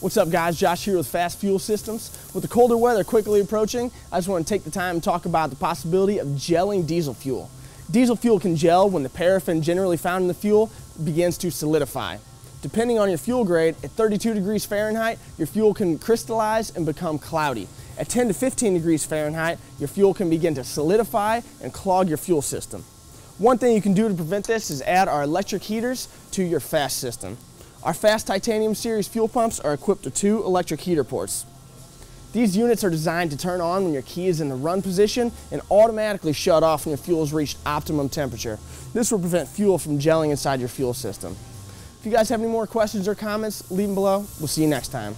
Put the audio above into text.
What's up guys, Josh here with FASS Fuel Systems. With the colder weather quickly approaching, I just want to take the time and talk about the possibility of gelling diesel fuel. Diesel fuel can gel when the paraffin generally found in the fuel begins to solidify. Depending on your fuel grade, at 32 degrees Fahrenheit, your fuel can crystallize and become cloudy. At 10 to 15 degrees Fahrenheit, your fuel can begin to solidify and clog your fuel system. One thing you can do to prevent this is add our electric heaters to your FASS system. Our FASS Titanium Series fuel pumps are equipped with two electric heater ports. These units are designed to turn on when your key is in the run position and automatically shut off when your fuel has reached optimum temperature. This will prevent fuel from gelling inside your fuel system. If you guys have any more questions or comments, leave them below. We'll see you next time.